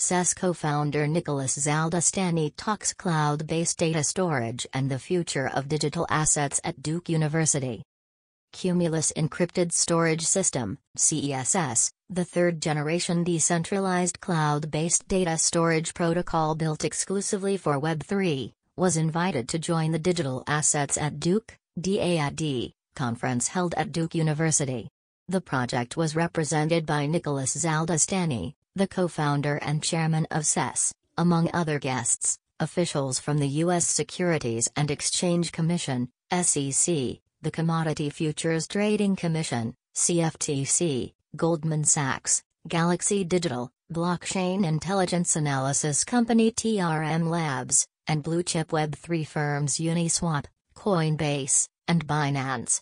CESS co-founder Nicholas Zaldastani talks cloud-based data storage and the future of digital assets at Duke University. Cumulus Encrypted Storage System, CESS, the third-generation decentralized cloud-based data storage protocol built exclusively for Web3, was invited to join the Digital Assets at Duke, DAAD, conference held at Duke University. The project was represented by Nicholas Zaldastani, the co-founder and chairman of CESS, among other guests, officials from the U.S. Securities and Exchange Commission, SEC, the Commodity Futures Trading Commission, CFTC, Goldman Sachs, Galaxy Digital, blockchain intelligence analysis company TRM Labs, and blue-chip Web3 firms Uniswap, Coinbase, and Binance.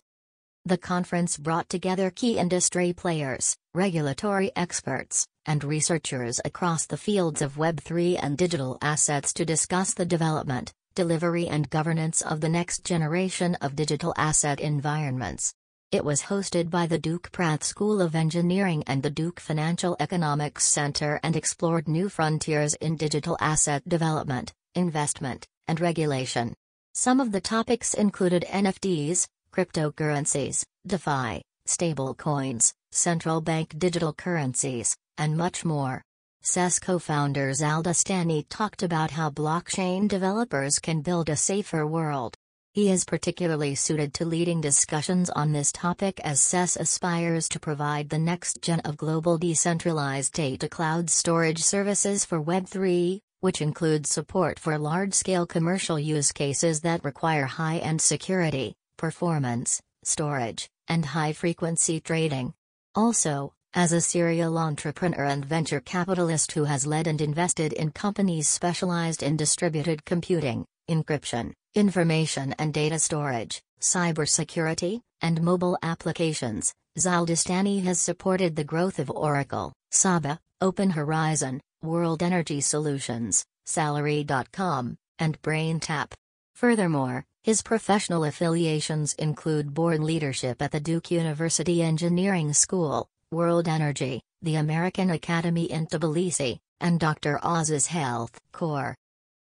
The conference brought together key industry players, regulatory experts, and researchers across the fields of Web3 and digital assets to discuss the development, delivery and governance of the next generation of digital asset environments. It was hosted by the Duke Pratt School of Engineering and the Duke Financial Economics Center and explored new frontiers in digital asset development, investment, and regulation. Some of the topics included NFTs, cryptocurrencies, DeFi, stablecoins, central bank digital currencies, and much more. CESS co-founder Zaldastani talked about how blockchain developers can build a safer world. He is particularly suited to leading discussions on this topic as CESS aspires to provide the next gen of global decentralized data cloud storage services for Web3, which includes support for large-scale commercial use cases that require high-end security, performance, storage, and high-frequency trading. Also, as a serial entrepreneur and venture capitalist who has led and invested in companies specialized in distributed computing, encryption, information and data storage, cybersecurity, and mobile applications, Zaldastani has supported the growth of Oracle, Saba, Open Horizon, World Energy Solutions, Salary.com, and BrainTap. Furthermore, his professional affiliations include board leadership at the Duke University Engineering School, World Energy, the American Academy in Tbilisi, and Dr. Oz's Health Corps.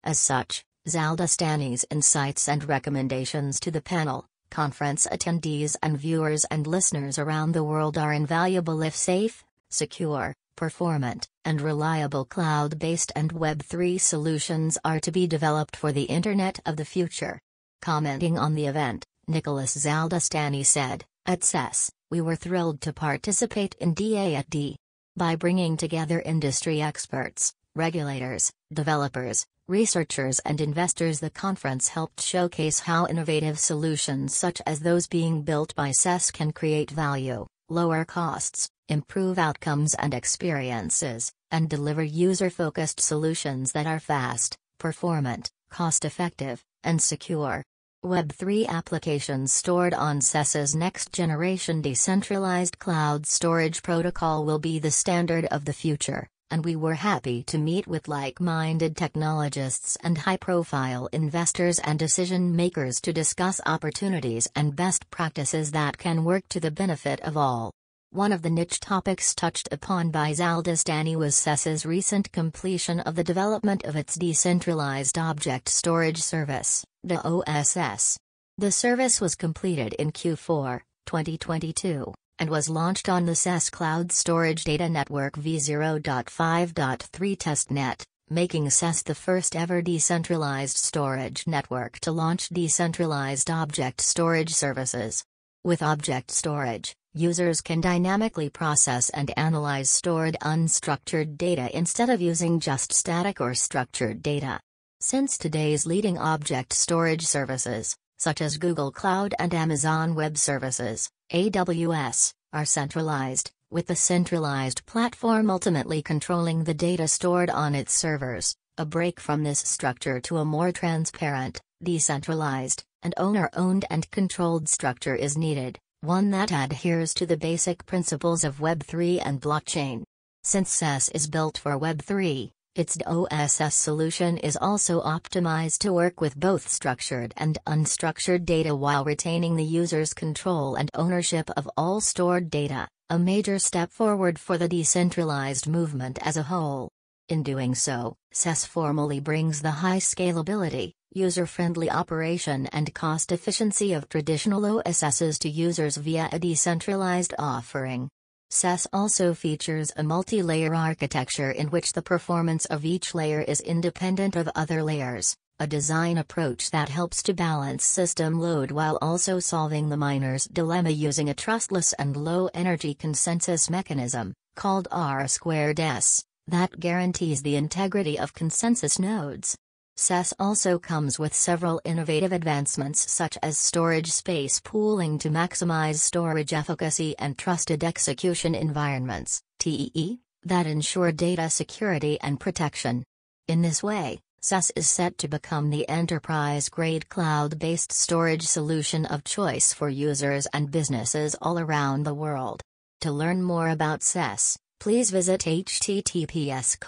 As such, Zaldastani's insights and recommendations to the panel, conference attendees and viewers and listeners around the world are invaluable if safe, secure, performant, and reliable cloud-based and Web3 solutions are to be developed for the Internet of the future. Commenting on the event, Nicholas Zaldastani said, at CESS, we were thrilled to participate in DAAD. By bringing together industry experts, regulators, developers, researchers and investors the conference helped showcase how innovative solutions such as those being built by CESS can create value, lower costs, improve outcomes and experiences, and deliver user-focused solutions that are fast, performant, cost-effective, and secure. Web3 applications stored on CESS's next-generation decentralized cloud storage protocol will be the standard of the future, and we were happy to meet with like-minded technologists and high-profile investors and decision-makers to discuss opportunities and best practices that can work to the benefit of all. One of the niche topics touched upon by Zaldastani was CESS's recent completion of the development of its decentralized object storage service, the OSS. The service was completed in Q4, 2022, and was launched on the CESS Cloud Storage Data Network v0.5.3 testnet, making CESS the first ever decentralized storage network to launch decentralized object storage services. With object storage, users can dynamically process and analyze stored unstructured data instead of using just static or structured data. Since today's leading object storage services, such as Google Cloud and Amazon Web Services, AWS, are centralized, with the centralized platform ultimately controlling the data stored on its servers, a break from this structure to a more transparent, decentralized, and owner-owned and controlled structure is needed one that adheres to the basic principles of Web3 and blockchain. Since CESS is built for Web3, its OSS solution is also optimized to work with both structured and unstructured data while retaining the user's control and ownership of all stored data, a major step forward for the decentralized movement as a whole. In doing so, CESS formally brings the high scalability, user-friendly operation and cost efficiency of traditional OSSs to users via a decentralized offering. CESS also features a multi-layer architecture in which the performance of each layer is independent of other layers, a design approach that helps to balance system load while also solving the miner's dilemma using a trustless and low-energy consensus mechanism, called R-squared-S, that guarantees the integrity of consensus nodes. CESS also comes with several innovative advancements such as storage space pooling to maximize storage efficacy and trusted execution environments TEE, that ensure data security and protection. In this way, CESS is set to become the enterprise-grade cloud-based storage solution of choice for users and businesses all around the world. To learn more about CESS, please visit https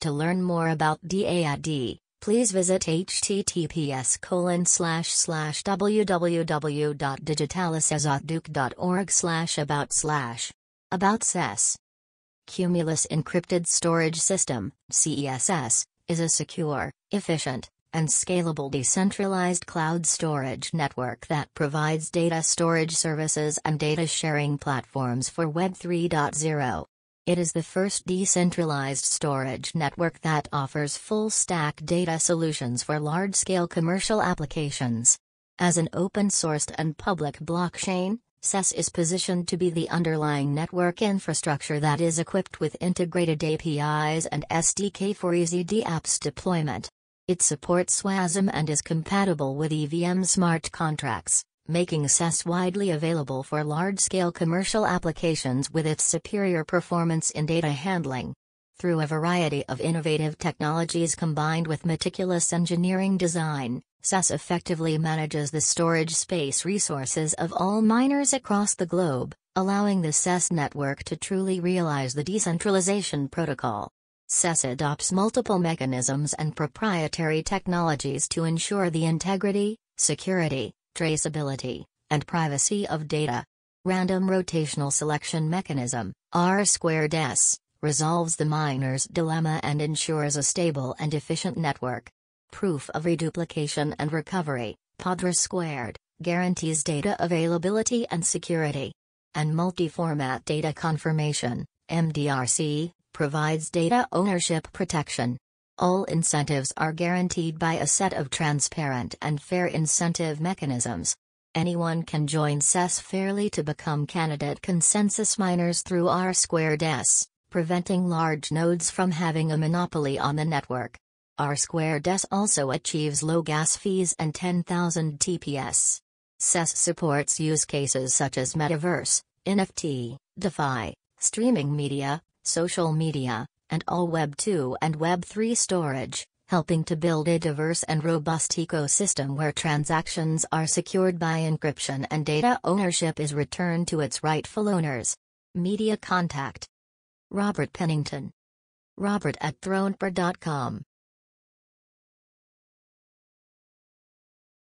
To learn more about DAAD, please visit https colon slash slash www.digitalisasatduke.org slash about slash. About CESS. Cumulus Encrypted Storage System, CESS, is a secure, efficient, and scalable decentralized cloud storage network that provides data storage services and data sharing platforms for Web 3.0. It is the first decentralized storage network that offers full stack data solutions for large scale commercial applications. As an open sourced and public blockchain, CESS is positioned to be the underlying network infrastructure that is equipped with integrated APIs and SDK for easy DApps deployment. It supports WASM and is compatible with EVM smart contracts, making CESS widely available for large-scale commercial applications with its superior performance in data handling. Through a variety of innovative technologies combined with meticulous engineering design, CESS effectively manages the storage space resources of all miners across the globe, allowing the CESS network to truly realize the decentralization protocol. CESS adopts multiple mechanisms and proprietary technologies to ensure the integrity, security, traceability, and privacy of data. Random Rotational Selection Mechanism, R squared S, resolves the miner's dilemma and ensures a stable and efficient network. Proof of reduplication and recovery, PODRE squared, guarantees data availability and security. And Multi-Format Data Confirmation, MDRC, provides data ownership protection. All incentives are guaranteed by a set of transparent and fair incentive mechanisms. Anyone can join CESS fairly to become candidate consensus miners through R squared S, preventing large nodes from having a monopoly on the network. R squared S also achieves low gas fees and 10,000 TPS. CESS supports use cases such as metaverse, NFT, DeFi, streaming media, social media, and all Web 2 and Web 3 storage, helping to build a diverse and robust ecosystem where transactions are secured by encryption and data ownership is returned to its rightful owners. Media Contact Robert Pennington. Robert at thronepr.com